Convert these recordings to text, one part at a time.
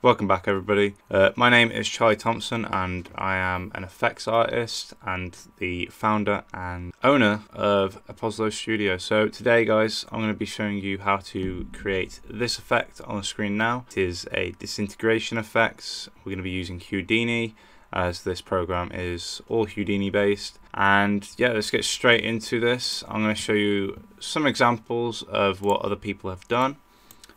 Welcome back everybody. Uh, my name is Charlie Thompson and I am an effects artist and the founder and owner of Aposlo Studio. So today guys I'm going to be showing you how to create this effect on the screen now. It is a disintegration effect. We're going to be using Houdini as this program is all Houdini based. And yeah, let's get straight into this. I'm going to show you some examples of what other people have done.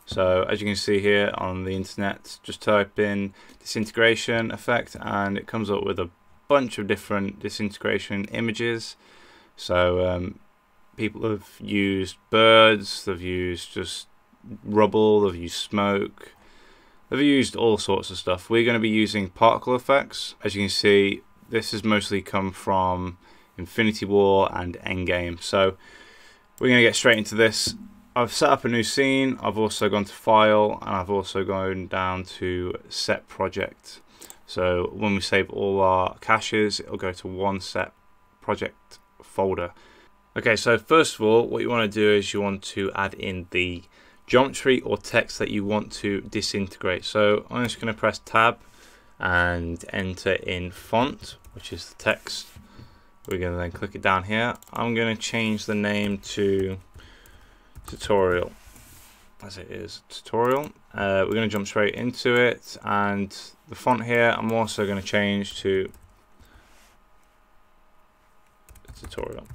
So as you can see here on the internet, just type in disintegration effect and it comes up with a bunch of different disintegration images. So um, people have used birds, they've used just rubble, they've used smoke, they've used all sorts of stuff. We're going to be using particle effects. As you can see, this has mostly come from Infinity War and Endgame. So we're going to get straight into this. I've set up a new scene, I've also gone to file and I've also gone down to set project. So when we save all our caches, it'll go to one set project folder. Okay, so first of all, what you want to do is you want to add in the geometry or text that you want to disintegrate. So I'm just going to press tab and enter in font, which is the text. We're going to then click it down here. I'm going to change the name to tutorial. As it is tutorial. Uh, we're going to jump straight into it and the font here I'm also going to change to tutorial.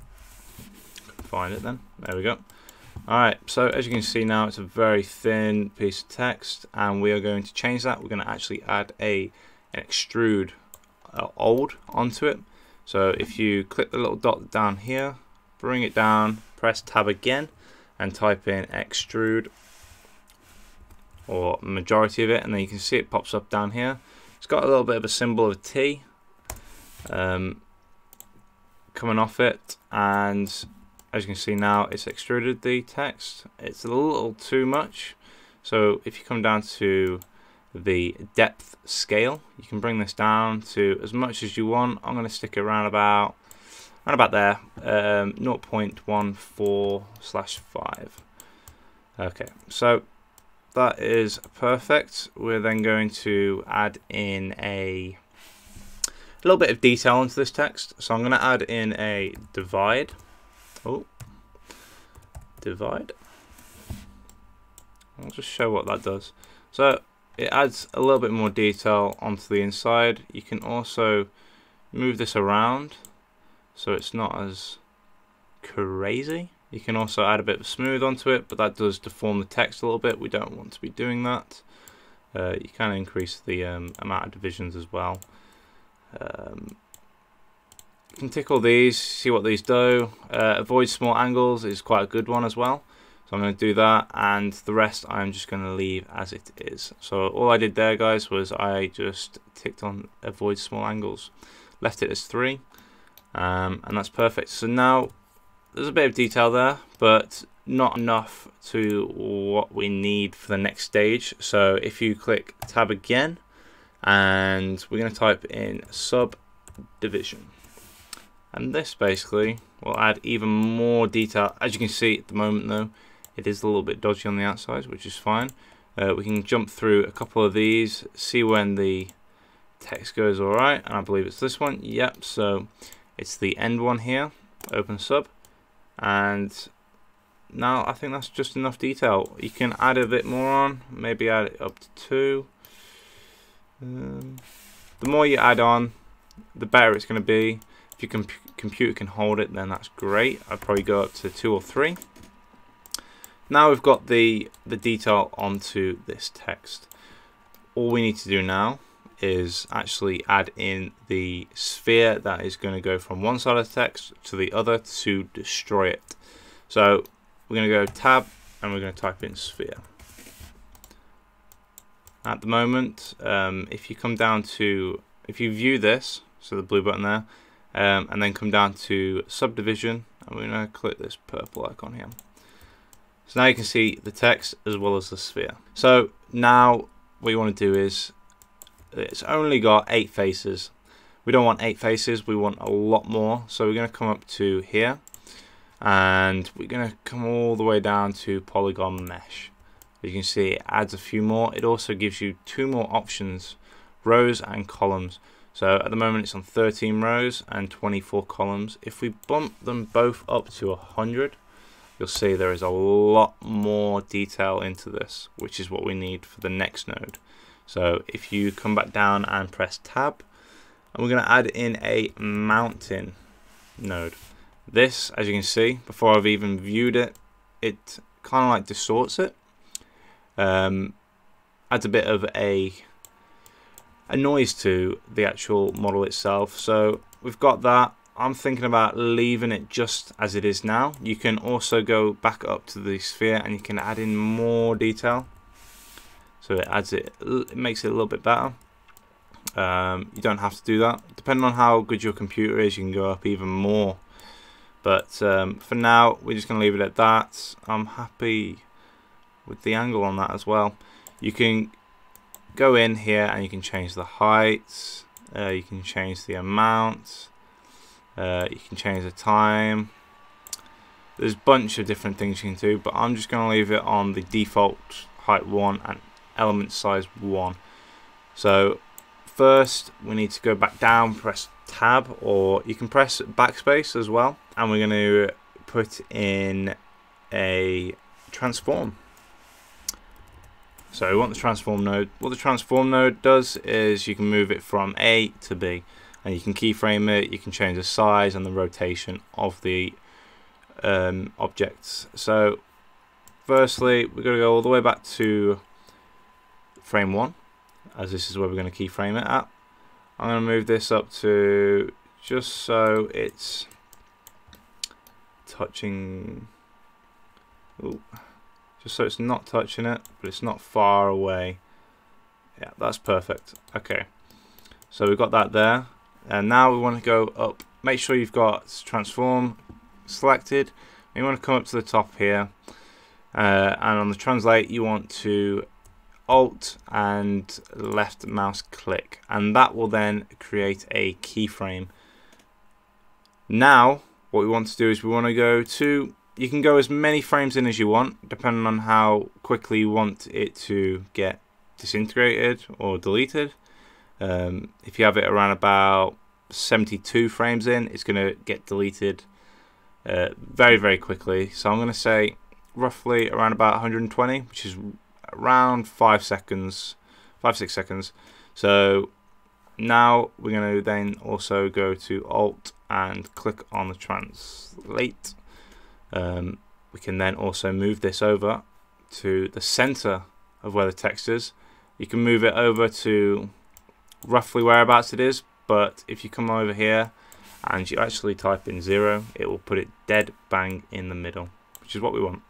Find it then. There we go. Alright so as you can see now it's a very thin piece of text and we are going to change that. We're going to actually add a an extrude uh, old onto it. So if you click the little dot down here bring it down press tab again and type in extrude or majority of it and then you can see it pops up down here. It's got a little bit of a symbol of T um, coming off it and as you can see now it's extruded the text. It's a little too much. So if you come down to the depth scale you can bring this down to as much as you want. I'm going to stick around about around about there, um, 0.14 slash 5. Okay, so that is perfect. We're then going to add in a little bit of detail into this text. So I'm going to add in a divide. Oh, divide. I'll just show what that does. So it adds a little bit more detail onto the inside. You can also move this around so it's not as crazy. You can also add a bit of smooth onto it, but that does deform the text a little bit. We don't want to be doing that. Uh, you can increase the um, amount of divisions as well. Um, you can tick all these, see what these do. Uh, avoid small angles is quite a good one as well. So I'm going to do that and the rest I'm just going to leave as it is. So all I did there guys was I just ticked on avoid small angles. Left it as 3 um, and that's perfect. So now there's a bit of detail there, but not enough to what we need for the next stage. So if you click tab again, and we're going to type in subdivision. And this basically will add even more detail. As you can see at the moment though, it is a little bit dodgy on the outside, which is fine. Uh, we can jump through a couple of these, see when the text goes alright, and I believe it's this one. Yep, so it's the end one here, open sub, and now I think that's just enough detail. You can add a bit more on, maybe add it up to two. Um, the more you add on, the better it's going to be. If your comp computer can hold it, then that's great. I'd probably go up to two or three. Now we've got the, the detail onto this text. All we need to do now is actually add in the sphere that is going to go from one side of the text to the other to destroy it. So we're going to go tab and we're going to type in sphere. At the moment, um, if you come down to, if you view this, so the blue button there, um, and then come down to subdivision, and we're going to click this purple icon here. So now you can see the text as well as the sphere. So now what you want to do is it's only got eight faces. We don't want eight faces, we want a lot more. So we're going to come up to here and we're going to come all the way down to polygon mesh. As you can see, it adds a few more. It also gives you two more options, rows and columns. So at the moment it's on 13 rows and 24 columns. If we bump them both up to 100, you'll see there is a lot more detail into this, which is what we need for the next node. So if you come back down and press tab, and we're going to add in a mountain node. This, as you can see, before I've even viewed it, it kind of like distorts it. Um, adds a bit of a a noise to the actual model itself. So we've got that. I'm thinking about leaving it just as it is now. You can also go back up to the sphere and you can add in more detail. So it adds it, it makes it a little bit better. Um, you don't have to do that. Depending on how good your computer is, you can go up even more. But um, for now, we're just going to leave it at that. I'm happy with the angle on that as well. You can go in here and you can change the height. Uh, you can change the amount. Uh, you can change the time. There's a bunch of different things you can do, but I'm just going to leave it on the default height 1 and element size 1. So first we need to go back down, press tab, or you can press backspace as well. And we're going to put in a transform. So we want the transform node. What the transform node does is you can move it from A to B and you can keyframe it, you can change the size and the rotation of the um, objects. So firstly, we're going to go all the way back to frame 1 as this is where we're going to keyframe it at. I'm going to move this up to just so it's touching ooh, just so it's not touching it but it's not far away. Yeah that's perfect. Okay so we've got that there. And now we want to go up. Make sure you've got transform selected. You want to come up to the top here uh, and on the translate you want to alt and left mouse click and that will then create a keyframe now what we want to do is we want to go to you can go as many frames in as you want, depending on how quickly you want it to get disintegrated or deleted. Um, if you have it around about 72 frames in, it's going to get deleted uh, very, very quickly. So I'm going to say roughly around about 120, which is around 5 seconds, 5 6 seconds. So now we're going to then also go to Alt and click on the translate um, we can then also move this over to the center of where the text is. You can move it over to roughly whereabouts it is, but if you come over here and you actually type in zero, it will put it dead bang in the middle, which is what we want.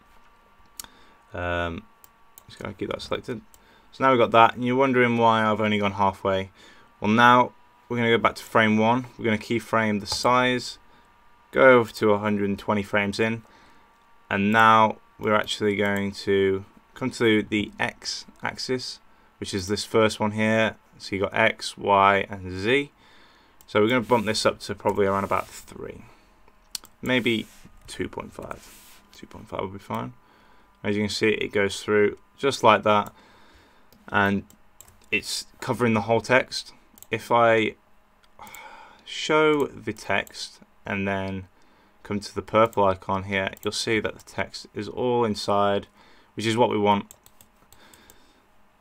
Um, just gotta keep that selected. So now we've got that, and you're wondering why I've only gone halfway. Well, now we're to go back to frame one. We're to keyframe the size go over to 120 frames in and now we're actually going to come to the X axis which is this first one here so you got X, Y and Z so we're going to bump this up to probably around about 3 maybe 2.5 2.5 will be fine as you can see it goes through just like that and it's covering the whole text if I show the text and then come to the purple icon here, you'll see that the text is all inside, which is what we want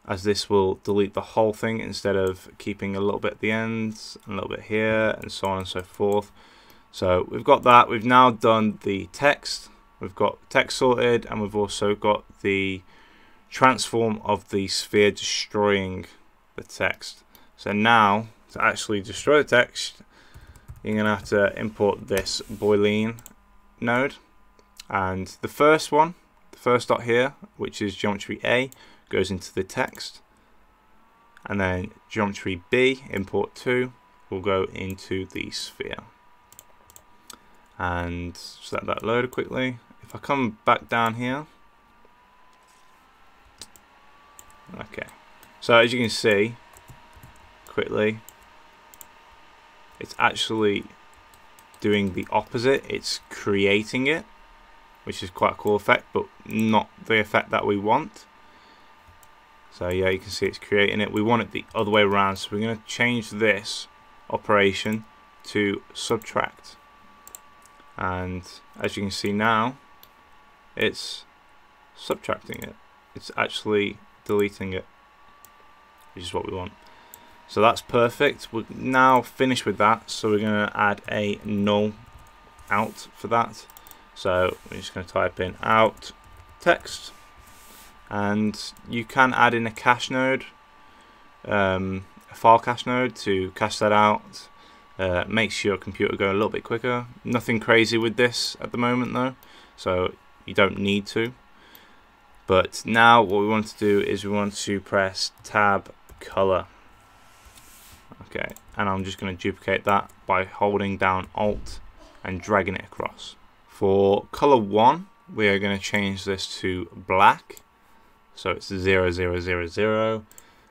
as this will delete the whole thing instead of keeping a little bit at the ends, a little bit here, and so on and so forth. So we've got that. We've now done the text. We've got text sorted, and we've also got the transform of the sphere destroying the text. So now, to actually destroy the text, you're going to have to import this Boolean node. And the first one, the first dot here, which is geometry A, goes into the text. And then geometry B, import 2, will go into the sphere. And just let that load quickly. If I come back down here, okay. So as you can see, quickly, it's actually doing the opposite. It's creating it, which is quite a cool effect, but not the effect that we want. So yeah, you can see it's creating it. We want it the other way around, so we're going to change this operation to subtract. And as you can see now, it's subtracting it. It's actually deleting it, which is what we want. So that's perfect. We're now finished with that, so we're going to add a null out for that. So we're just going to type in out text and you can add in a cache node um, a file cache node to cache that out uh, makes your computer go a little bit quicker nothing crazy with this at the moment though so you don't need to but now what we want to do is we want to press tab color okay and I'm just going to duplicate that by holding down alt and dragging it across for color 1 we are going to change this to black so it's 0, 0, 0, 0.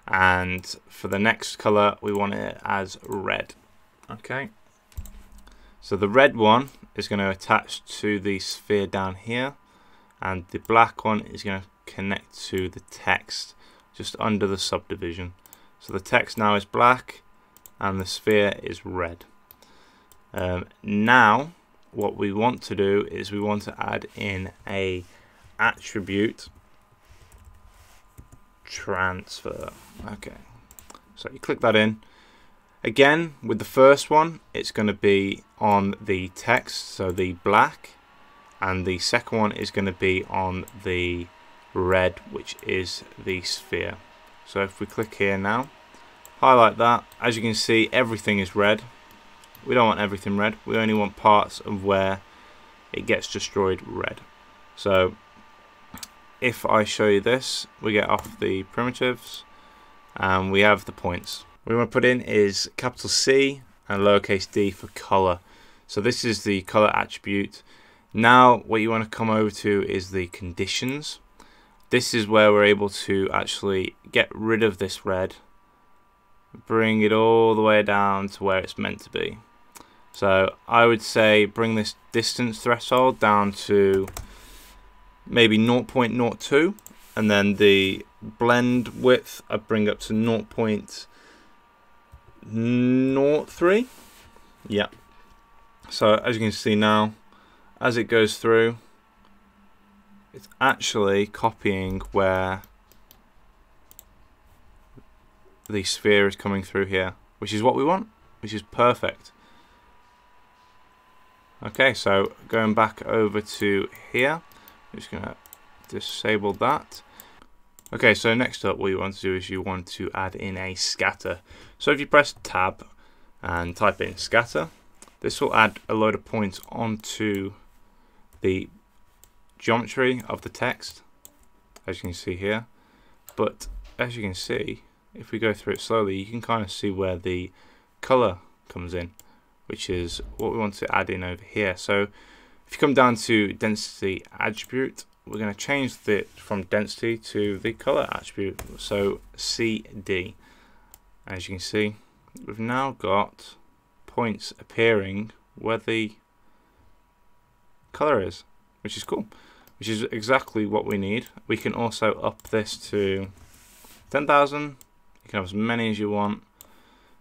And for the next color, we want it as red. Okay. So the red one is going to attach to the sphere down here. And the black one is going to connect to the text just under the subdivision. So the text now is black and the sphere is red. Um, now, what we want to do is we want to add in a attribute transfer. Okay, so you click that in. Again, with the first one, it's going to be on the text, so the black, and the second one is going to be on the red, which is the sphere. So if we click here now, highlight that, as you can see, everything is red. We don't want everything red, we only want parts of where it gets destroyed red. So if I show you this, we get off the primitives and we have the points. We want to put in is capital C and lowercase d for color. So this is the color attribute. Now what you want to come over to is the conditions. This is where we're able to actually get rid of this red, bring it all the way down to where it's meant to be. So I would say bring this distance threshold down to maybe 0.02 and then the blend width I bring up to 0.03 yeah so as you can see now as it goes through it's actually copying where the sphere is coming through here which is what we want which is perfect okay so going back over to here I'm just going to disable that. Okay, so next up what you want to do is you want to add in a scatter. So if you press tab and type in scatter, this will add a load of points onto the geometry of the text, as you can see here. But as you can see, if we go through it slowly, you can kind of see where the color comes in, which is what we want to add in over here. So if you come down to density attribute, we're going to change it from density to the color attribute. So CD. As you can see, we've now got points appearing where the color is, which is cool, which is exactly what we need. We can also up this to 10,000. You can have as many as you want.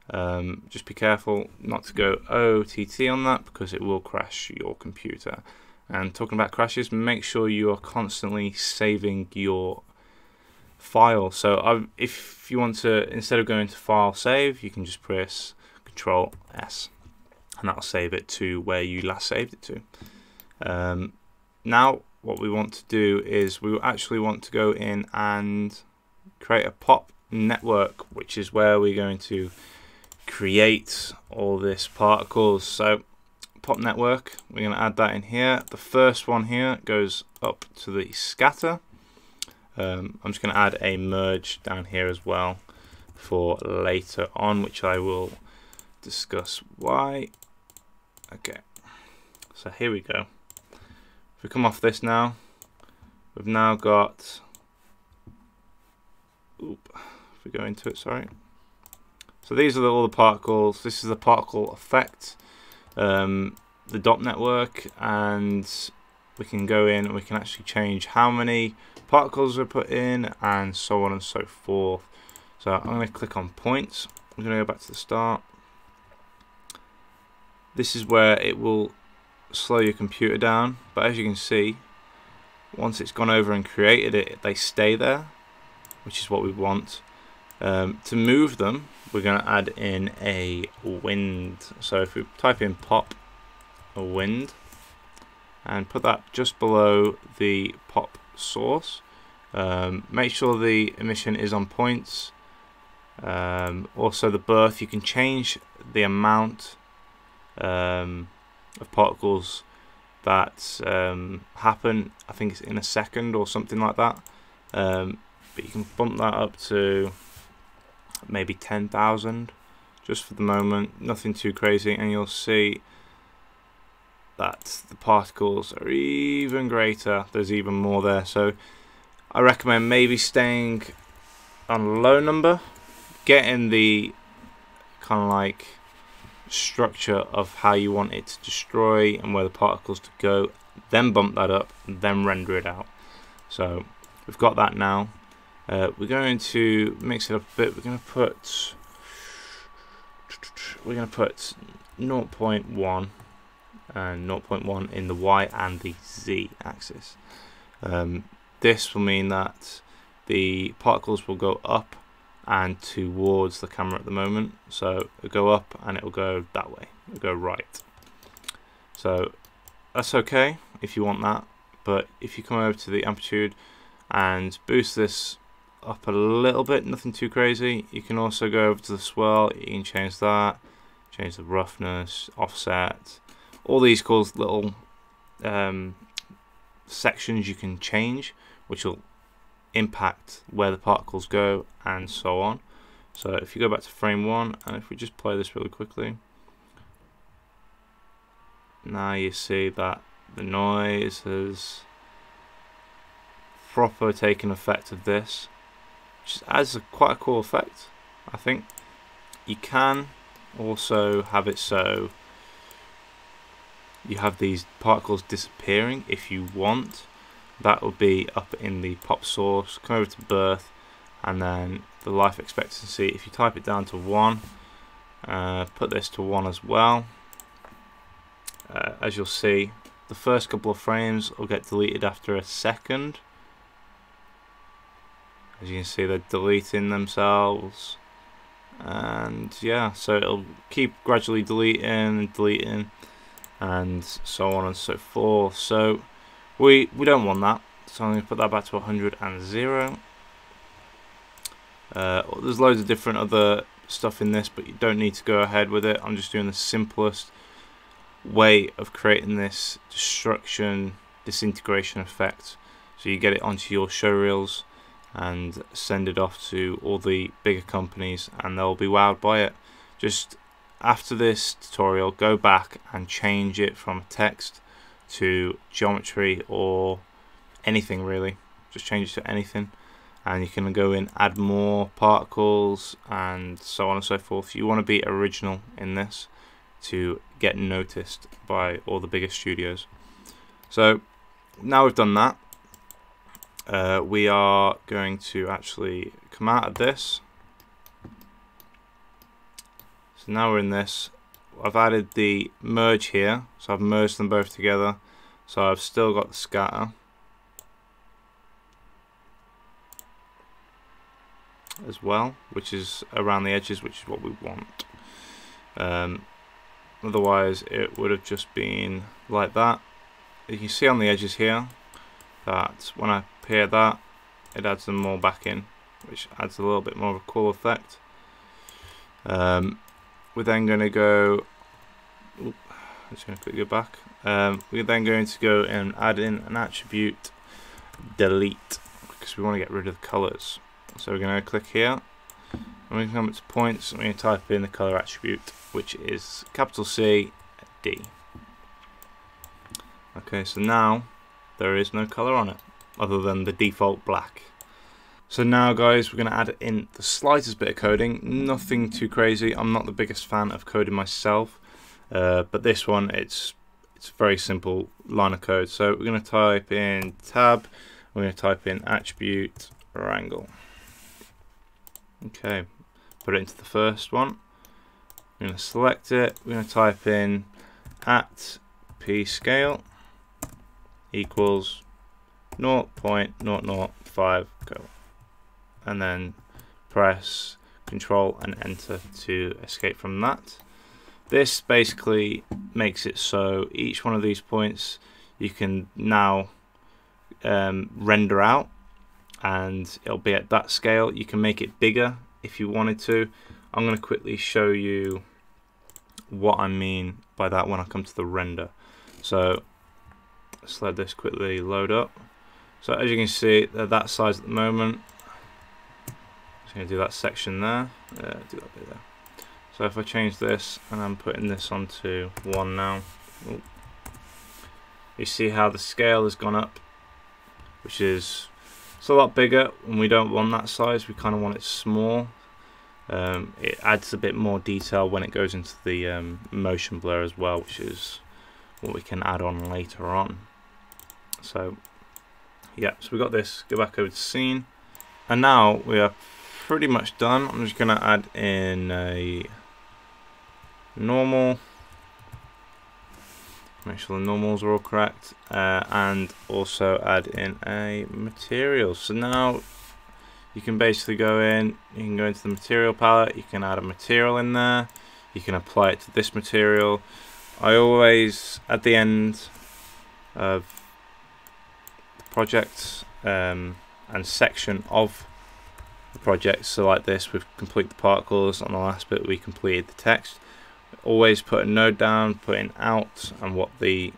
Um, just be careful not to go OTT on that because it will crash your computer. And talking about crashes, make sure you are constantly saving your file. So I've, if you want to, instead of going to File Save, you can just press Control S, and that'll save it to where you last saved it to. Um, now, what we want to do is we actually want to go in and create a pop network, which is where we're going to create all this particles. So pop network, we're going to add that in here. The first one here goes up to the scatter. Um, I'm just going to add a merge down here as well for later on, which I will discuss why. Okay, so here we go. We come off this now, we've now got, oop, if we go into it, sorry, so these are the, all the particles. This is the particle effect, um, the DOP network, and we can go in and we can actually change how many particles are put in, and so on and so forth. So I'm going to click on points. I'm going to go back to the start. This is where it will slow your computer down, but as you can see, once it's gone over and created it, they stay there, which is what we want. Um, to move them, we're going to add in a wind. So if we type in pop a wind and put that just below the pop source, um, make sure the emission is on points. Um, also the birth, you can change the amount um, of particles that um, happen. I think it's in a second or something like that. Um, but you can bump that up to maybe 10,000 just for the moment. Nothing too crazy, and you'll see that the particles are even greater. There's even more there. So I recommend maybe staying on a low number, getting the kind of like structure of how you want it to destroy and where the particles to go then bump that up then render it out. So we've got that now. Uh, we're going to mix it up a bit. We're going to put we're going to put 0.1 and 0.1 in the y and the z axis. Um, this will mean that the particles will go up and towards the camera at the moment. So it'll go up and it'll go that way. It'll go right. So that's okay if you want that. But if you come over to the amplitude and boost this up a little bit, nothing too crazy, you can also go over to the swirl. You can change that, change the roughness, offset. All these called little um, sections you can change, which will impact where the particles go and so on. So if you go back to frame one and if we just play this really quickly, now you see that the noise has proper taken effect of this, which adds a, quite a cool effect, I think. You can also have it so you have these particles disappearing if you want that will be up in the pop source. Come over to birth and then the life expectancy if you type it down to 1 uh, put this to 1 as well. Uh, as you'll see the first couple of frames will get deleted after a second. As you can see they're deleting themselves. And yeah so it'll keep gradually deleting and deleting and so on and so forth. So we, we don't want that, so I'm going to put that back to 100 and 0. Uh, there's loads of different other stuff in this, but you don't need to go ahead with it. I'm just doing the simplest way of creating this destruction, disintegration effect. So you get it onto your show reels and send it off to all the bigger companies and they'll be wowed by it. Just after this tutorial, go back and change it from text to geometry or anything really. Just change it to anything. And you can go in add more particles and so on and so forth. You want to be original in this to get noticed by all the biggest studios. So now we've done that uh, we are going to actually come out of this. So now we're in this I've added the merge here so I've merged them both together. So I've still got the scatter. As well which is around the edges which is what we want. Um, otherwise it would have just been like that. You can see on the edges here that when I pair that it adds them more back in which adds a little bit more of a cool effect. Um, we're then going to go I'm just going to quickly go back. Um, we're then going to go and add in an attribute delete because we want to get rid of the colors so we're going to click here. And we come to points and we're going to type in the color attribute which is capital C D. Okay so now there is no color on it other than the default black so now guys, we're going to add in the slightest bit of coding, nothing too crazy. I'm not the biggest fan of coding myself, uh, but this one, it's it's a very simple line of code. So we're going to type in tab, We're going to type in attribute wrangle. Okay, put it into the first one. We're going to select it. We're going to type in at pscale equals 0.005 go and then press control and enter to escape from that. This basically makes it so each one of these points you can now um, render out and it'll be at that scale. You can make it bigger if you wanted to. I'm going to quickly show you what I mean by that when I come to the render. So let's let this quickly load up. So as you can see they're that size at the moment going to do that section there? Uh, do that bit there. So if I change this and I'm putting this onto one now Ooh. you see how the scale has gone up which is it's a lot bigger and we don't want that size we kind of want it small. Um, it adds a bit more detail when it goes into the um, motion blur as well which is what we can add on later on. So yeah so we got this go back over to scene. And now we are pretty much done. I'm just gonna add in a normal. Make sure the normals are all correct. Uh, and also add in a material. So now you can basically go in you can go into the material palette you can add a material in there you can apply it to this material. I always at the end of the project um, and section of the project so like this. We've completed the particles on the last bit. We completed the text. Always put a node down put out and what the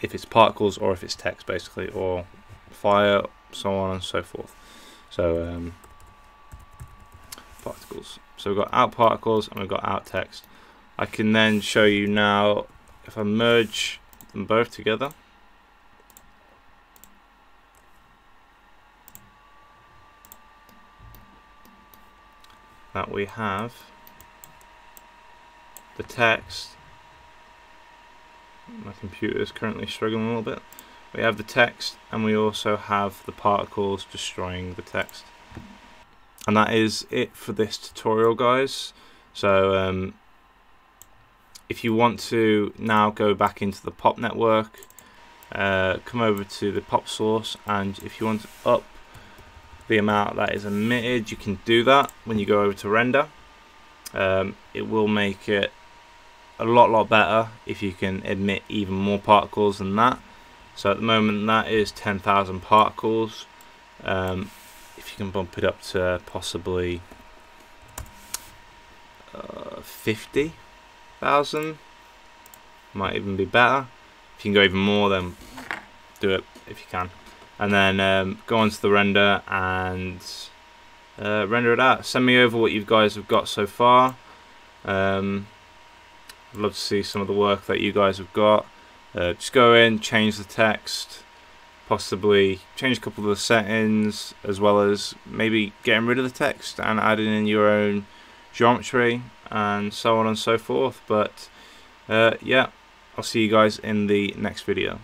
if it's particles or if it's text basically or fire so on and so forth. So um, particles. So we've got out particles and we've got out text. I can then show you now if I merge them both together that we have the text. My computer is currently struggling a little bit. We have the text and we also have the particles destroying the text. And that is it for this tutorial guys. So um, if you want to now go back into the pop network, uh, come over to the pop source and if you want to up the amount that is emitted you can do that when you go over to render. Um, it will make it a lot lot better if you can emit even more particles than that. So at the moment that is 10,000 particles. Um, if you can bump it up to possibly uh, 50,000 might even be better. If you can go even more then do it if you can and then um, go onto the render and uh, render it out send me over what you guys have got so far um, I'd love to see some of the work that you guys have got. Uh, just go in, change the text, possibly change a couple of the settings, as well as maybe getting rid of the text and adding in your own geometry and so on and so forth. But uh, yeah, I'll see you guys in the next video.